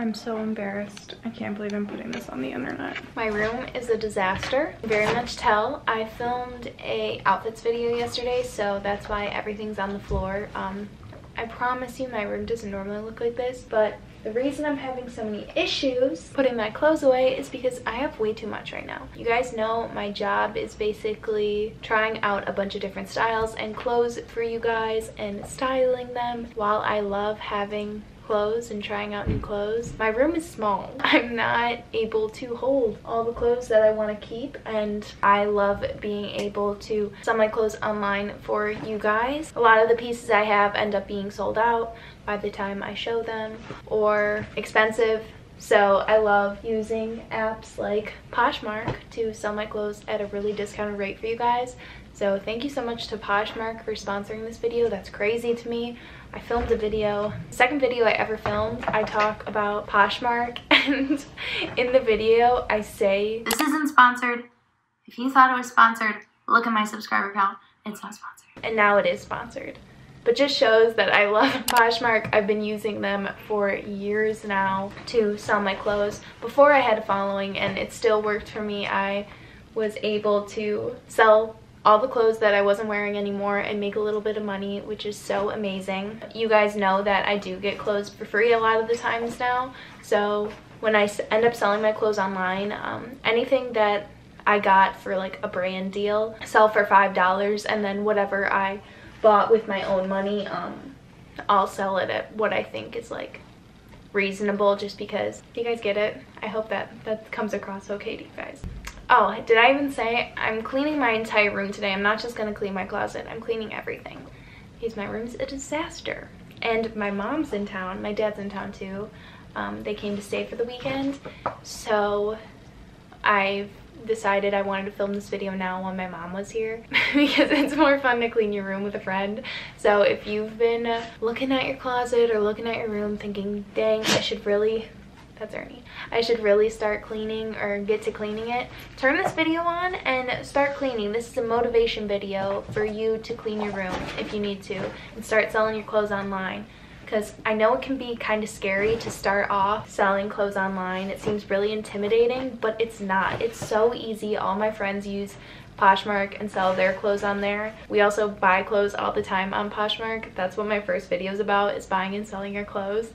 I'm so embarrassed. I can't believe I'm putting this on the internet. My room is a disaster. Very much tell. I filmed a outfits video yesterday, so that's why everything's on the floor. Um, I promise you my room doesn't normally look like this, but the reason I'm having so many issues putting my clothes away is because I have way too much right now. You guys know my job is basically trying out a bunch of different styles and clothes for you guys and styling them while I love having clothes and trying out new clothes. My room is small. I'm not able to hold all the clothes that I want to keep and I love being able to sell my clothes online for you guys. A lot of the pieces I have end up being sold out by the time I show them or expensive so I love using apps like Poshmark to sell my clothes at a really discounted rate for you guys. So thank you so much to Poshmark for sponsoring this video. That's crazy to me. I filmed a video. Second video I ever filmed, I talk about Poshmark and in the video I say, This isn't sponsored. If you thought it was sponsored, look at my subscriber count. It's not sponsored. And now it is sponsored. But just shows that I love Poshmark. I've been using them for years now to sell my clothes. Before I had a following and it still worked for me, I was able to sell all the clothes that I wasn't wearing anymore and make a little bit of money, which is so amazing. You guys know that I do get clothes for free a lot of the times now. So when I end up selling my clothes online, um, anything that I got for like a brand deal, sell for $5 and then whatever I bought with my own money, um, I'll sell it at what I think is like reasonable just because you guys get it. I hope that that comes across okay to you guys. Oh, did I even say I'm cleaning my entire room today? I'm not just gonna clean my closet. I'm cleaning everything because my room's a disaster. And my mom's in town. My dad's in town too. Um, they came to stay for the weekend. So I've decided I wanted to film this video now while my mom was here because it's more fun to clean your room with a friend. So if you've been looking at your closet or looking at your room thinking, dang, I should really that's Ernie. I should really start cleaning or get to cleaning it. Turn this video on and start cleaning. This is a motivation video for you to clean your room if you need to and start selling your clothes online because I know it can be kind of scary to start off selling clothes online. It seems really intimidating, but it's not. It's so easy. All my friends use Poshmark and sell their clothes on there. We also buy clothes all the time on Poshmark. That's what my first video is about, is buying and selling your clothes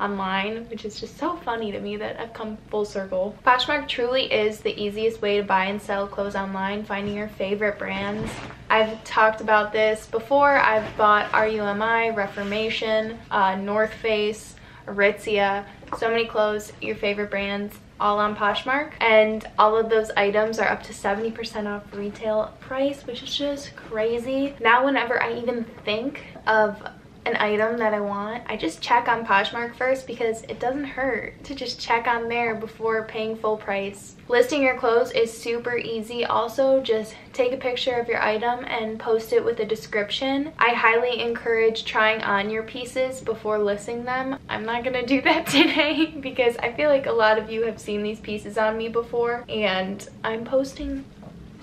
online, which is just so funny to me that I've come full circle. Poshmark truly is the easiest way to buy and sell clothes online, finding your favorite brands. I've talked about this before. I've bought RUMI, Reformation, uh, North Face, Aritzia, so many clothes, your favorite brands, all on Poshmark. And all of those items are up to 70% off retail price, which is just crazy. Now whenever I even think of an item that I want, I just check on Poshmark first because it doesn't hurt to just check on there before paying full price. Listing your clothes is super easy. Also, just take a picture of your item and post it with a description. I highly encourage trying on your pieces before listing them. I'm not gonna do that today because I feel like a lot of you have seen these pieces on me before and I'm posting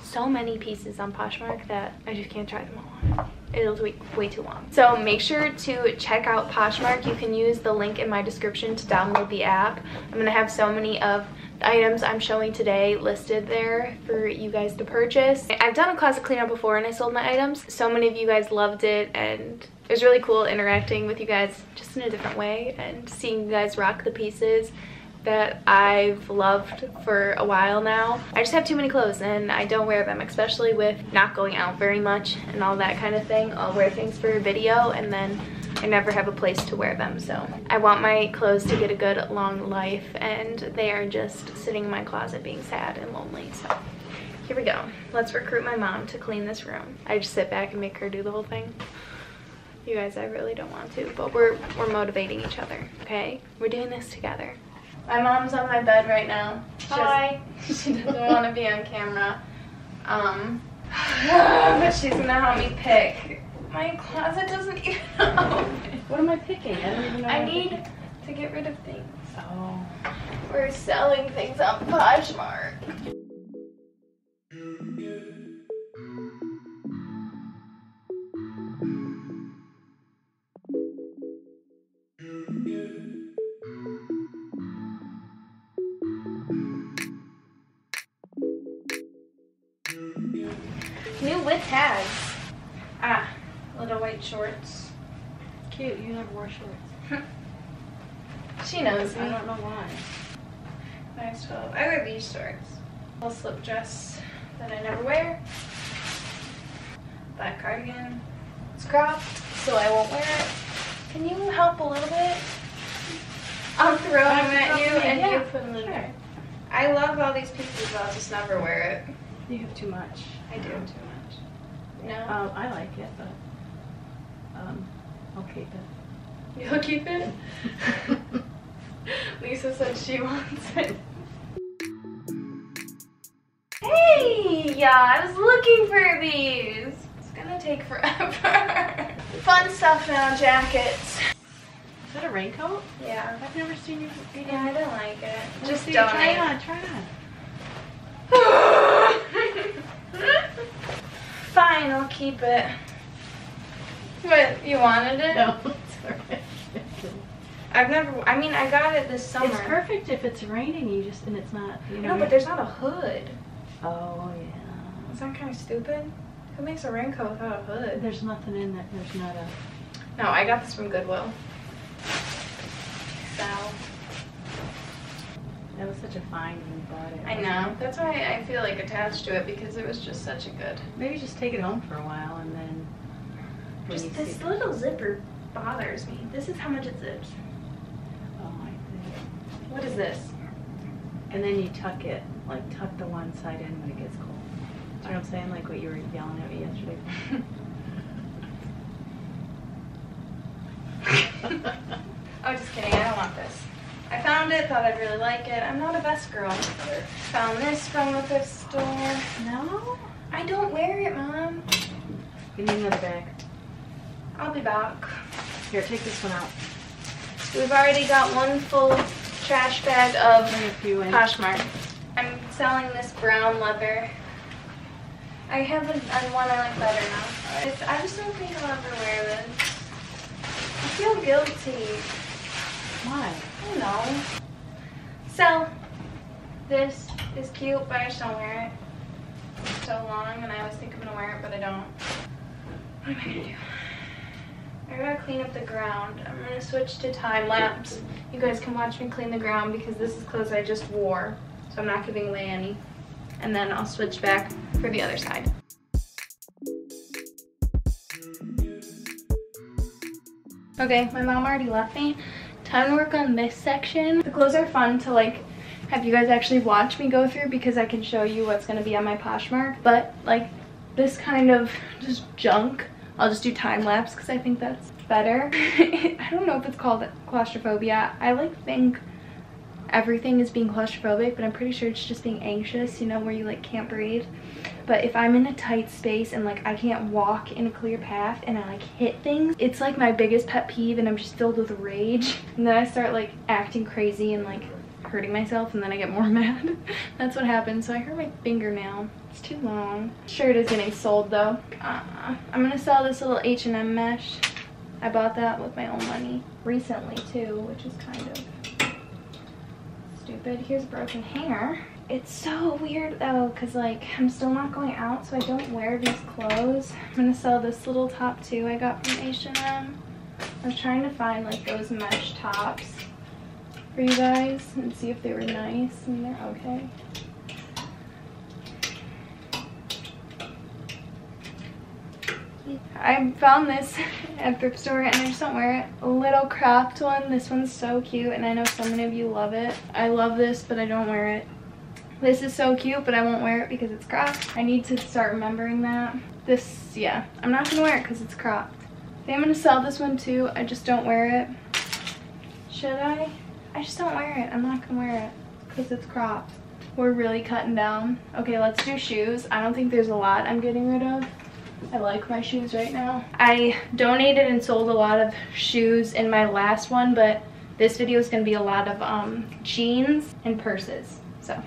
so many pieces on Poshmark that I just can't try them all on it'll take way too long. So make sure to check out Poshmark. You can use the link in my description to download the app. I'm gonna have so many of the items I'm showing today listed there for you guys to purchase. I've done a closet cleanup before and I sold my items. So many of you guys loved it and it was really cool interacting with you guys just in a different way and seeing you guys rock the pieces that I've loved for a while now. I just have too many clothes and I don't wear them, especially with not going out very much and all that kind of thing. I'll wear things for a video and then I never have a place to wear them. So I want my clothes to get a good long life and they are just sitting in my closet being sad and lonely. So here we go. Let's recruit my mom to clean this room. I just sit back and make her do the whole thing. You guys, I really don't want to, but we're, we're motivating each other, okay? We're doing this together. My mom's on my bed right now. Hi. she doesn't want to be on camera. Um, but she's gonna help me pick. My closet doesn't even open. What am I picking? I don't even know. I need to get rid of things. Oh. We're selling things on Poshmark. Dress that I never wear. Black cardigan. It's cropped, so I won't wear it. Can you help a little bit? I'll throw them at you and you put them in sure. there. I love all these pieces, but I'll just never wear it. You have too much. I do have too much. No? Um, I like it, but um, I'll keep it. You'll keep it? Lisa said she wants it. Yeah, I was looking for these. It's gonna take forever. Fun stuff now, jackets. Is that a raincoat? Yeah. I've never seen you Yeah, I don't like it. Just see, donate. Try it on, try it on. Fine, I'll keep it. What, you wanted it? No, it's. I've never, I mean, I got it this summer. It's perfect if it's raining, you just, and it's not, you know. No, but there's not a hood. Oh, yeah. Is that kind of stupid? Who makes a raincoat without a hood? There's nothing in that, there's not a, No, I got this from Goodwill. So, that was such a find when you bought it. I know. That's why I feel like attached to it because it was just such a good. Maybe just take it home for a while and then. Just this see- little zipper bothers me. This is how much it zips. Oh, I see. What is this? And then you tuck it, like tuck the one side in when it gets cold. Know what I'm saying? Like what you were yelling at me yesterday. Oh, just kidding. I don't want this. I found it, thought I'd really like it. I'm not a best girl. Found this from the thrift store. no? I don't wear it, Mom. You need another bag. I'll be back. Here, take this one out. We've already got one full trash bag of Bring a few in. Poshmark. I'm selling this brown leather. I have a, one I like better now. It's, I just don't think I'll ever wear this. I feel guilty. Why? I don't know. So, this is cute, but I just don't wear it. It's so long, and I always think I'm gonna wear it, but I don't. What am I gonna do? I gotta clean up the ground. I'm gonna switch to time lapse. You guys can watch me clean the ground because this is clothes I just wore, so I'm not giving away any. And then I'll switch back for the other side. Okay, my mom already left me. Time to work on this section. The clothes are fun to like have you guys actually watch me go through because I can show you what's gonna be on my Poshmark. But like this kind of just junk, I'll just do time lapse because I think that's better. I don't know if it's called claustrophobia. I like think everything is being claustrophobic, but I'm pretty sure it's just being anxious, you know, where you like can't breathe. But if I'm in a tight space and like I can't walk in a clear path and I like hit things, it's like my biggest pet peeve and I'm just filled with rage. And then I start like acting crazy and like hurting myself and then I get more mad. That's what happens. So I hurt my fingernail. It's too long. Shirt is getting sold though. Uh, I'm gonna sell this little H&M mesh. I bought that with my own money recently too, which is kind of stupid. Here's a broken hanger. It's so weird though, cause like I'm still not going out, so I don't wear these clothes. I'm gonna sell this little top too I got from H&M. I was trying to find like those mesh tops for you guys and see if they were nice and they're okay. I found this at thrift store and I just don't wear it. A little cropped one. This one's so cute and I know so many of you love it. I love this but I don't wear it. This is so cute but I won't wear it because it's cropped. I need to start remembering that. This, yeah, I'm not gonna wear it because it's cropped. I think I'm gonna sell this one too. I just don't wear it. Should I? I just don't wear it. I'm not gonna wear it because it's cropped. We're really cutting down. Okay, let's do shoes. I don't think there's a lot I'm getting rid of. I like my shoes right now. I donated and sold a lot of shoes in my last one, but this video is gonna be a lot of um, jeans and purses. So,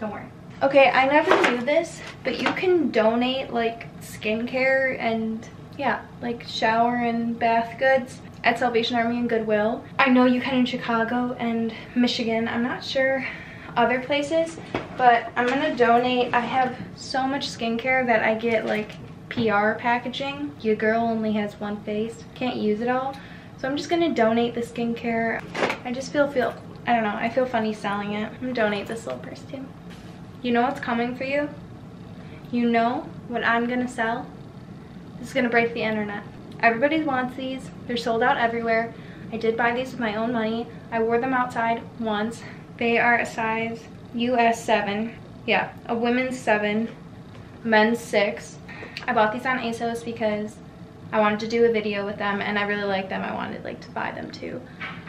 don't worry. Okay, I never knew this, but you can donate like skincare and yeah, like shower and bath goods at Salvation Army and Goodwill. I know you can in Chicago and Michigan. I'm not sure other places, but I'm gonna donate. I have so much skincare that I get like PR packaging. Your girl only has one face. Can't use it all. So I'm just gonna donate the skincare. I just feel, feel, I don't know, I feel funny selling it. I'm gonna donate this little purse too. You know what's coming for you? You know what I'm gonna sell? This is gonna break the internet. Everybody wants these. They're sold out everywhere. I did buy these with my own money. I wore them outside once. They are a size US 7. Yeah, a women's 7, men's 6. I bought these on ASOS because I wanted to do a video with them and I really like them. I wanted like to buy them too.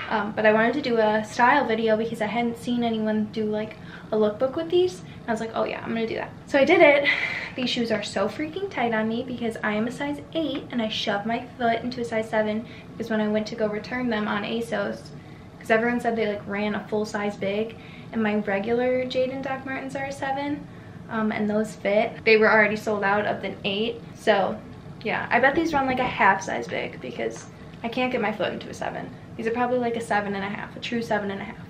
Um, but I wanted to do a style video because I hadn't seen anyone do like a lookbook with these. And I was like, oh yeah, I'm gonna do that. So I did it. These shoes are so freaking tight on me because I am a size 8 and I shoved my foot into a size 7 because when I went to go return them on ASOS, because everyone said they like ran a full size big and my regular Jadon Doc Martens are a 7 um, and those fit. They were already sold out of the 8 so yeah I bet these run like a half size big because I can't get my foot into a 7. These are probably like a seven and a half, a true seven and a half.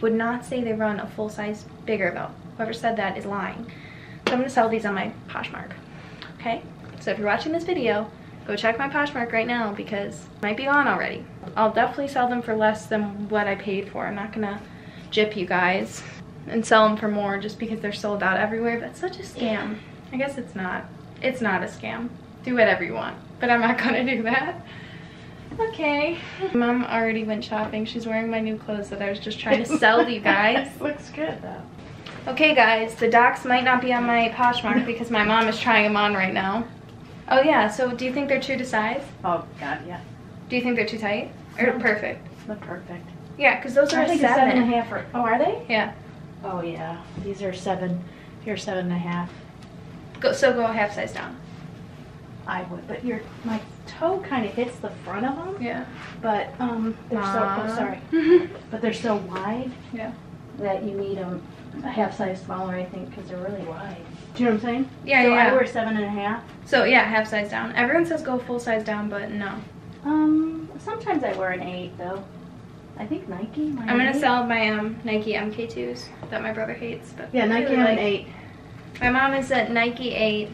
Would not say they run a full size bigger though. Whoever said that is lying. So I'm gonna sell these on my Poshmark, okay? So if you're watching this video, go check my Poshmark right now because might be gone already. I'll definitely sell them for less than what I paid for. I'm not gonna jip you guys and sell them for more just because they're sold out everywhere. That's such a scam. I guess it's not. It's not a scam. Do whatever you want, but I'm not gonna do that. Okay. Mom already went shopping. She's wearing my new clothes that I was just trying to sell to you guys. Looks good though. Okay guys, the docs might not be on my Poshmark because my mom is trying them on right now. Oh yeah, so do you think they're true to size? Oh god, yeah. Do you think they're too tight? Or No. perfect? Look perfect. Yeah, because those are I a think seven. seven and a half. Or, oh, are they? Yeah. Oh yeah. These are seven. You're seven and a half. Go, so go a half size down. I would, but your my toe kind of hits the front of them. Yeah. But um, they're so oh, sorry. But they're so wide. Yeah. That you need them a half size smaller, I think, because they're really wide. Do you know what I'm saying? yeah, so yeah. I wear seven and a half. so yeah, half size down. Everyone says go full size down, but no. Um, sometimes I wear an eight though. I think Nike. might I'm gonna eight. sell my um Nike MK2s that my brother hates. But Yeah, Nike really like. eight. My mom is at Nike 8,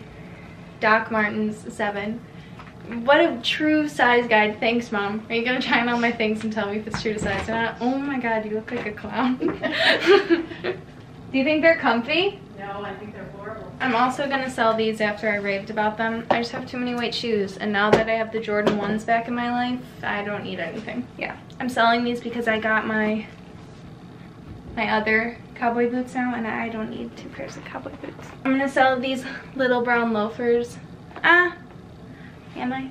Doc Martens 7. What a true size guide. Thanks, Mom. Are you going to try on all my things and tell me if it's true to size or not? Oh my god, you look like a clown. Do you think they're comfy? No, I think they're horrible. I'm also going to sell these after I raved about them. I just have too many white shoes, and now that I have the Jordan 1s back in my life, I don't need anything. Yeah, I'm selling these because I got my my other cowboy boots now, and I don't need two pairs of cowboy boots. I'm to sell these little brown loafers. Ah, am I?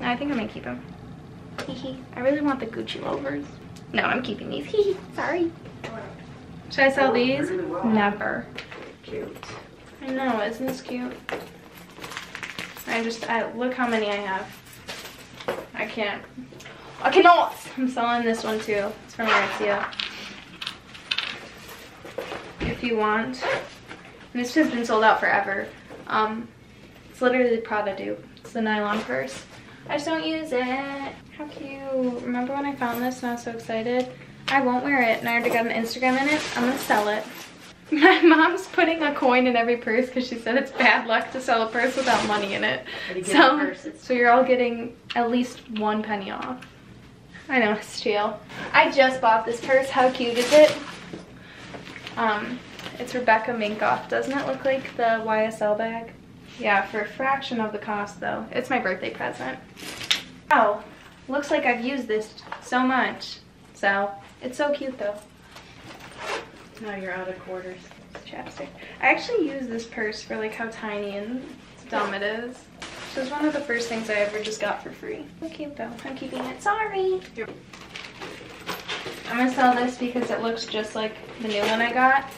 No, I think I'm to keep them. Hee hee. I really want the Gucci loafers. No, I'm keeping these. Hee sorry. Should I sell these? Never. Cute. I know, isn't this cute? I just, I look how many I have. I can't. I cannot! I'm selling this one too. It's from Aritzia. If you want. And this has been sold out forever. Um, it's literally Prada dupe. It's the nylon purse. I just don't use it. How cute. Remember when I found this and I was so excited? I won't wear it and I already got an Instagram in it. I'm gonna sell it. My mom's putting a coin in every purse because she said it's bad luck to sell a purse without money in it. So, so you're all getting at least one penny off. I know, steal. I just bought this purse. How cute is it? Um, it's Rebecca Minkoff. Doesn't it look like the YSL bag? Yeah, for a fraction of the cost though. It's my birthday present. Oh, looks like I've used this so much. So, it's so cute though. Now you're out of quarters. chapstick. I actually use this purse for like how tiny and dumb it is. This was one of the first things I ever just got for free. So cute though. I'm keeping it. Sorry. I'm gonna sell this because it looks just like the new one I got.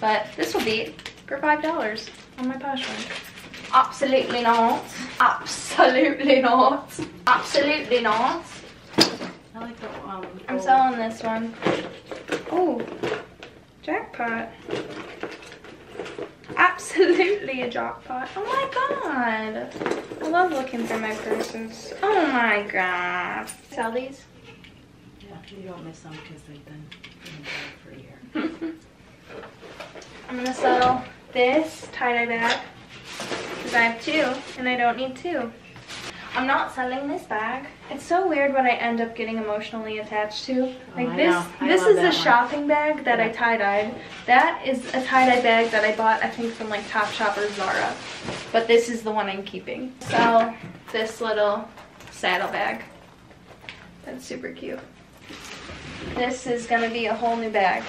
But this will be for five dollars on my Poshmark. Absolutely not. Absolutely not. Absolutely not. I like the um. I'm selling this one. Oh, jackpot. Absolutely a jackpot. Oh my god. I love looking for my purses. Oh my god. Sell these? Yeah, you don't miss them because they've been in for a year. I'm gonna sell this tie-dye bag. Because I have two and I don't need two. I'm not selling this bag. It's so weird what I end up getting emotionally attached to. Like Oh, this this is a one. shopping bag that I tie-dyed. That is a tie-dye bag that I bought I think from like Topshop or Zara. But this is the one I'm keeping. So this little saddle bag. That's super cute. This is gonna be a whole new bag.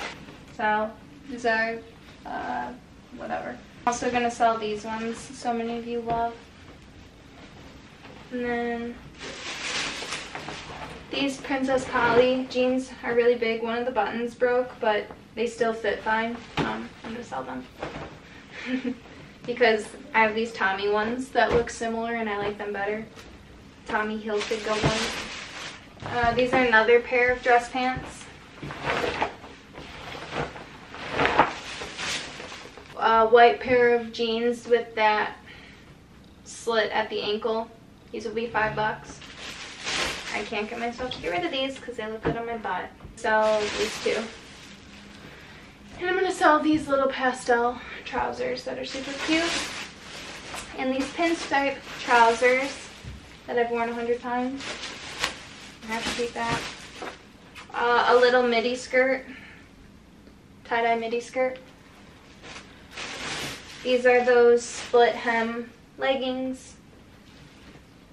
So these are uh, whatever. Also gonna sell these ones so many of you love. And then these Princess Polly jeans are really big. One of the buttons broke, but they still fit fine. Um, I'm gonna sell them. because I have these Tommy ones that look similar and I like them better. Tommy Hilfiger ones. Uh, these are another pair of dress pants. A white pair of jeans with that slit at the ankle. These will be five bucks. I can't get myself to get rid of these because they look good on my butt. So these two. And I'm gonna sell these little pastel trousers that are super cute. And these pinstripe trousers that I've worn a hundred times. I have to keep that. Uh, a little midi skirt. Tie-dye midi skirt. These are those split hem leggings.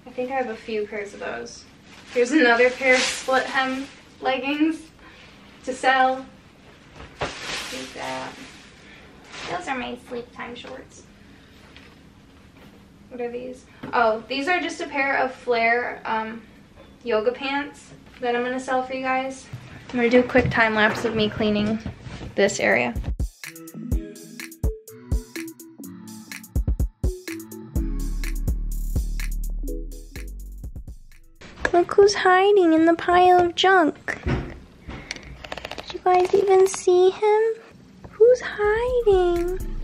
I think I have a few pairs of those. Here's another pair of split hem leggings to sell. Take that. Those are my sleep time shorts. What are these? Oh, these are just a pair of flare um, yoga pants that I'm gonna sell for you guys. I'm gonna do a quick time lapse of me cleaning this area. Look who's hiding in the pile of junk. Did you guys even see him? Who's hiding?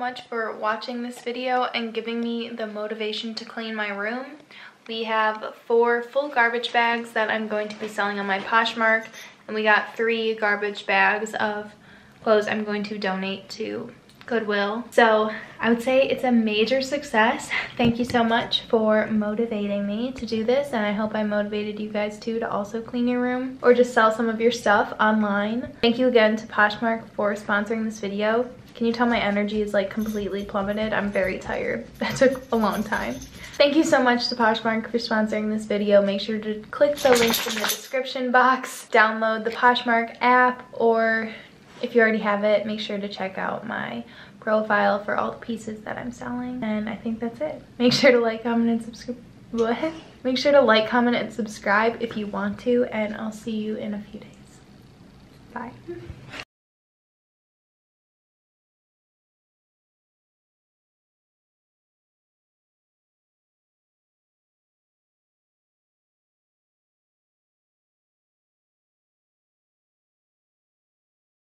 Much for watching this video and giving me the motivation to clean my room. We have four full garbage bags that I'm going to be selling on my Poshmark, and we got three garbage bags of clothes I'm going to donate to Goodwill. So I would say it's a major success. Thank you so much for motivating me to do this, and I hope I motivated you guys too to also clean your room or just sell some of your stuff online. Thank you again to Poshmark for sponsoring this video. Can you tell my energy is like completely plummeted? I'm very tired. That took a long time. Thank you so much to Poshmark for sponsoring this video. Make sure to click the link in the description box, download the Poshmark app, or if you already have it, make sure to check out my profile for all the pieces that I'm selling. And I think that's it. Make sure to like, comment, and subscribe. What? Make sure to like, comment, and subscribe if you want to, and I'll see you in a few days. Bye.